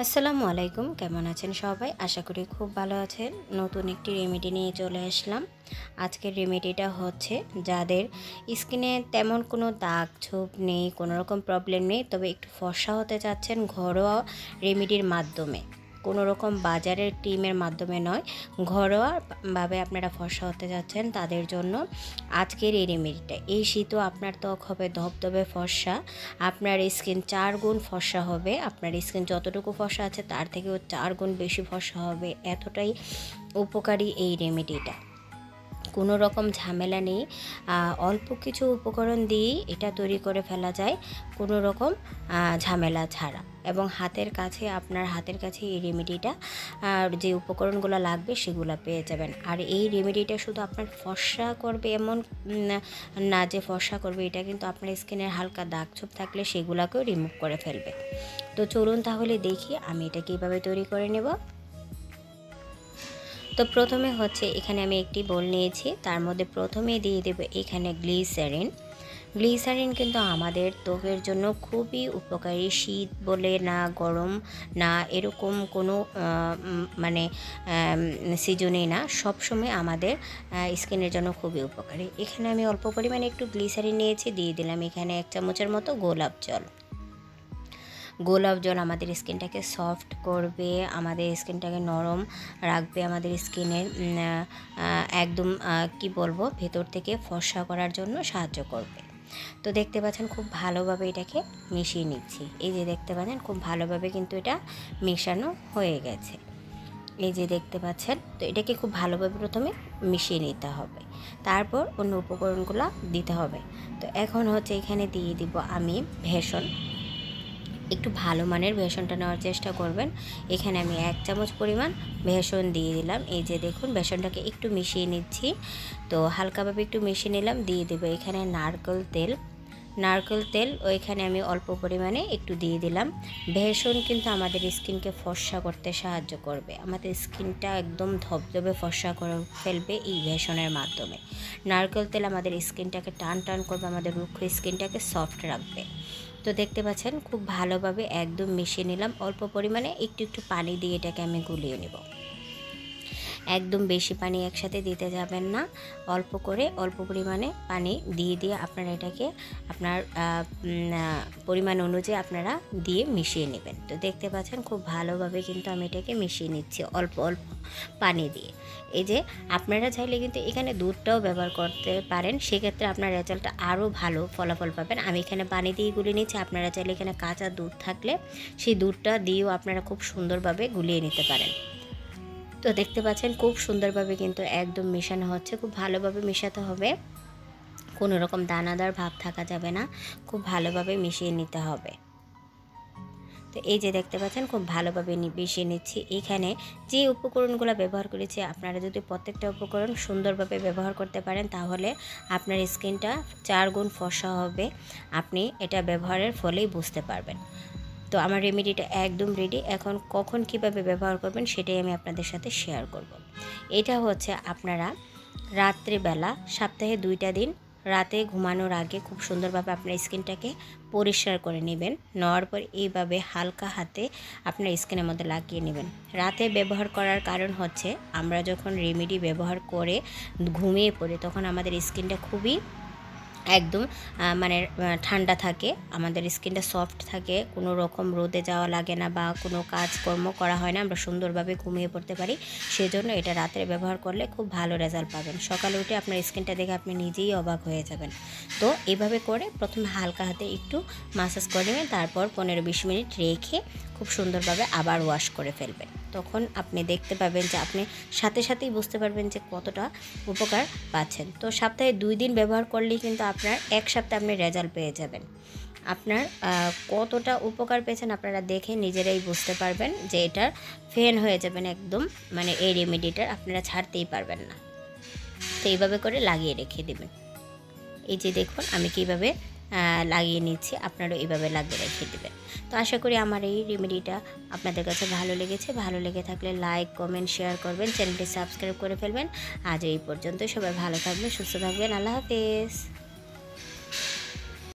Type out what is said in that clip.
আসসালামু আলাইকুম, কেমন আছেন সবাই? আশা করি খুব ভালো আছেন। নতুন একটি রেমেডি নিয়ে চলে আসলাম। আজকের রেমেডিটা হচ্ছে যাদের স্কিনে তেমন কোনো দাগ ছোপ নেই, কোনো রকম প্রবলেম নেই, তবে একটু ফর্সা হতে চাচ্ছেন ঘরোয়া রেমেডির মাধ্যমে। কোনো রকম বাজারের টিমের মাধ্যমে নয়, ঘরোয়াভাবে আপনারা ফর্সা হতে যাচ্ছেন তাদের জন্য আজকের এই রেমেডিটা। এই শীতও আপনার ত্বক হবে ধবধবে ফর্সা, আপনার স্কিন চার গুণ ফর্সা হবে, আপনার স্কিন যতটুকু ফসা আছে তার থেকেও চার গুণ বেশি ফর্সা হবে। এতটাই উপকারী এই রেমেডিটা। কোনো রকম ঝামেলা নেই। অল্প কিছু উপকরণ দিয়েই এটা তৈরি করে ফেলা যায়, কোনো রকম ঝামেলা ছাড়া। এবং হাতের কাছে, আপনার হাতের কাছে এই রেমেডিটা আর যে উপকরণগুলো লাগবে সেগুলো পেয়ে যাবেন। আর এই রেমেডিটা শুধু আপনার ফর্সা করবে এমন না যে ফর্সা করবে, এটা কিন্তু আপনার স্কিনের হালকা দাগ ছোপ থাকলে সেগুলোকেও রিমুভ করে ফেলবে। তো চলুন তাহলে দেখি আমি এটা কীভাবে তৈরি করে নেব। তো প্রথমে হচ্ছে এখানে আমি একটি বোল নিয়েছি। তার মধ্যে প্রথমে দিয়ে দেবো এখানে গ্লিসারিন। গ্লিসারিন কিন্তু আমাদের ত্বকের জন্য খুবই উপকারী। শীত বলে না, গরম না, এরকম কোনো মানে সিজনে না। সবসময় আমাদের স্কিনের জন্য খুবই উপকারী। এখানে আমি অল্প পরিমাণে একটু গ্লিসারিন নিয়েছি। দিয়ে দিলাম এখানে এক চামচের মতো গোলাপ জল। গোলাপ জল আমাদের স্কিনটাকে সফট করবে, আমাদের স্কিনটাকে নরম রাখবে আমাদের স্কিনের একদম কি বলব, ভেতর থেকে ফর্সা করার জন্য সাহায্য করবে। তো দেখতে পাচ্ছেন খুব ভালোভাবে এটাকে মিশিয়ে নিচ্ছি। এই যে দেখতে পাচ্ছেন খুব ভালোভাবে কিন্তু এটা মেশানো হয়ে গেছে। এই যে দেখতে পাচ্ছেন, তো এটাকে খুব ভালোভাবে প্রথমে মিশিয়ে নিতে হবে। তারপর অন্য উপকরণগুলো দিতে হবে। তো এখন হচ্ছে এখানে দিয়ে দিব আমি ভেষণ একটু ভালো মানের বেসনটা নেওয়ার চেষ্টা করবেন। এখানে আমি এক চামচ পরিমাণ বেসন দিয়ে দিলাম। এই যে দেখুন, বেসনটাকে একটু মিশিয়ে নিচ্ছি। তো হালকাভাবে একটু মিশিয়ে নিলাম, দিয়ে দেবো এখানে নারকেল তেল। নারকেল তেল ওইখানে আমি অল্প পরিমাণে একটু দিয়ে দিলাম। ভেষণ কিন্তু আমাদের স্কিনকে ফর্সা করতে সাহায্য করবে। আমাদের স্কিনটা একদম ধবধবে ফর্সা করে ফেলবে এই ভেষণের মাধ্যমে। নারকেল তেল আমাদের স্কিনটাকে টান টান করবে, আমাদের রুক্ষ স্কিনটাকে সফট রাখবে। তো দেখতে পাচ্ছেন, খুব ভালোভাবে একদম মিশিয়ে নিলাম। অল্প পরিমাণে একটু একটু পানি দিয়ে এটাকে আমি গুলিয়ে নেব। একদম বেশি পানি একসাথে দিতে যাবেন না। অল্প করে, অল্প পরিমাণে পানি দিয়ে দিয়ে আপনারা এটাকে আপনার পরিমাণ অনুযায়ী আপনারা দিয়ে মিশিয়ে নেবেন। তো দেখতে পাচ্ছেন খুব ভালোভাবে কিন্তু আমি এটাকে মিশিয়ে নিচ্ছি অল্প অল্প পানি দিয়ে। এই যে আপনারা চাইলে কিন্তু এখানে দুধটাও ব্যবহার করতে পারেন, সেক্ষেত্রে আপনার রেজাল্টটা আরও ভালো ফলাফল পাবেন। আমি এখানে পানি দিয়ে গুলিয়ে নিচ্ছি, আপনারা চাইলে এখানে কাঁচা দুধ থাকলে সেই দুধটা দিয়েও আপনারা খুব সুন্দরভাবে গুলিয়ে নিতে পারেন। তো দেখতে পাচ্ছেন খুব সুন্দরভাবে কিন্তু একদম মেশানো হচ্ছে, খুব ভালোভাবে মেশাতে হবে। কোনো রকম দানাদার ভাব থাকা যাবে না, খুব ভালোভাবে মিশিয়ে নিতে হবে। তো এই যে দেখতে পাচ্ছেন খুব ভালোভাবে মিশিয়ে নিচ্ছি। এখানে যে উপকরণগুলো ব্যবহার করেছি, আপনারা যদি প্রত্যেকটা উপকরণ সুন্দরভাবে ব্যবহার করতে পারেন, তাহলে আপনার স্কিনটা চার গুণ ফসা হবে। আপনি এটা ব্যবহারের ফলেই বুঝতে পারবেন। তো আমার রেমেডিটা একদম রেডি এখন কখন কীভাবে ব্যবহার করবেন সেটাই আমি আপনাদের সাথে শেয়ার করব। এটা হচ্ছে আপনারা রাত্রিবেলা, সপ্তাহে দুইটা দিন রাতে ঘুমানোর আগে খুব সুন্দরভাবে আপনার স্কিনটাকে পরিষ্কার করে নেবেন। নেওয়ার পর এইভাবে হালকা হাতে আপনার স্কিনের মধ্যে লাগিয়ে নেবেন। রাতে ব্যবহার করার কারণ হচ্ছে আমরা যখন রেমেডি ব্যবহার করে ঘুমিয়ে পড়ি, তখন আমাদের স্কিনটা খুবই একদম মানে ঠান্ডা থাকে, আমাদের স্কিনটা সফট থাকে, কোনো রকম রোদে যাওয়া লাগে না বা কোনো কাজকর্ম করা হয় না, আমরা সুন্দরভাবে ঘুমিয়ে পড়তে পারি, সেজন্য এটা রাত্রে ব্যবহার করলে খুব ভালো রেজাল্ট পাবেন। সকালে উঠে আপনার স্কিনটা দেখে আপনি নিজেই অবাক হয়ে যাবেন। তো এভাবে করে প্রথমে হালকা হাতে একটু মাসাজ করে নেবেন তারপর পনেরো বিশ মিনিট রেখে খুব সুন্দরভাবে আবার ওয়াশ করে ফেলবেন। তখন আপনি দেখতে পাবেন যে আপনি সাথে সাথেই বুঝতে পারবেন যে কতটা উপকার পাচ্ছেন। তো সপ্তাহে দুই দিন ব্যবহার করলেই কিন্তু আপনার এক সপ্তাহে আপনি রেজাল্ট পেয়ে যাবেন। আপনার কতটা উপকার পেয়েছেন আপনারা দেখে নিজেরাই বুঝতে পারবেন যে এটার ফেন হয়ে যাবেন একদম মানে এই রেমেডিটার আপনারা ছাড়তেই পারবেন না। তো এইভাবে করে লাগিয়ে রেখে দেবেন। এই যে দেখুন আমি কীভাবে লাগিয়ে নিচ্ছি। আপনারাও এইভাবে লাগিয়ে রেখে দেবেন। তো আশা করি আমার এই রেমেডিটা আপনাদের কাছে ভালো লেগেছে। ভালো লেগে থাকলে লাইক কমেন্ট শেয়ার করবেন। চ্যানেলটি সাবস্ক্রাইব করে ফেলবেন। আজ এই পর্যন্ত সবাই ভালো থাকবেন, সুস্থ থাকবেন। আল্লাহ হাফেজ।